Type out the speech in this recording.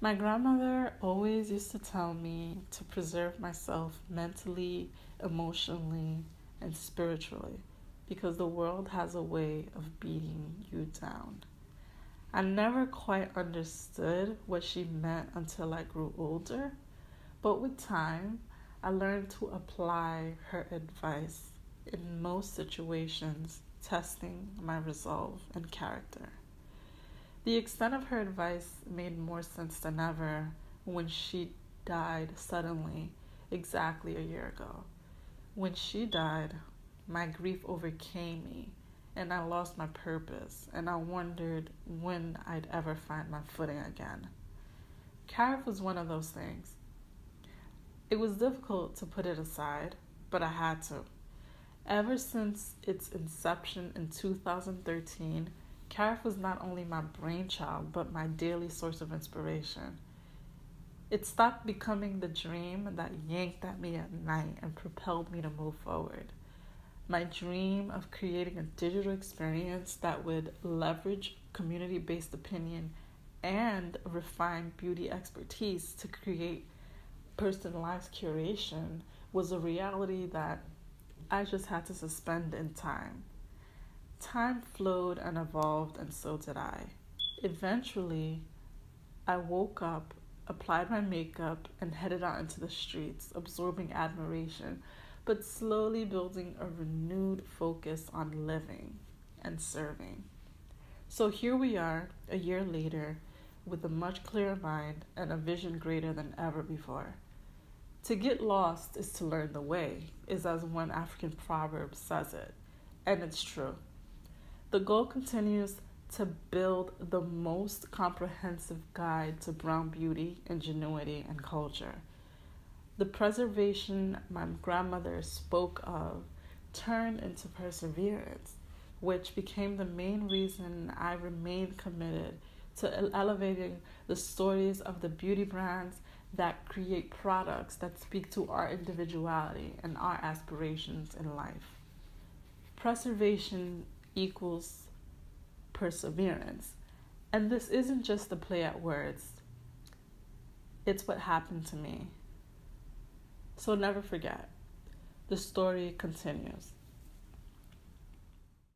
My grandmother always used to tell me to preserve myself mentally, emotionally, and spiritually because the world has a way of beating you down. I never quite understood what she meant until I grew older, but with time, I learned to apply her advice in most situations, testing my resolve and character. The extent of her advice made more sense than ever when she died suddenly, exactly a year ago. When she died, my grief overcame me and I lost my purpose, and I wondered when I'd ever find my footing again. Kar'if was one of those things. It was difficult to put it aside, but I had to. Ever since its inception in 2013, Kar'if was not only my brainchild, but my daily source of inspiration. It stopped becoming the dream that yanked at me at night and propelled me to move forward. My dream of creating a digital experience that would leverage community based opinion and refine beauty expertise to create personalized curation was a reality that I just had to suspend in time. Time flowed and evolved, and so did I. Eventually, I woke up, applied my makeup, and headed out into the streets, absorbing admiration but slowly building a renewed focus on living and serving. So here we are, a year later, with a much clearer mind and a vision greater than ever before. To get lost is to learn the way, is as one African proverb says it, and it's true. The goal continues to build the most comprehensive guide to brown beauty, ingenuity, and culture the preservation my grandmother spoke of turned into perseverance, which became the main reason I remained committed to elevating the stories of the beauty brands that create products that speak to our individuality and our aspirations in life. Preservation equals perseverance. And this isn't just a play at words, it's what happened to me. So never forget, the story continues.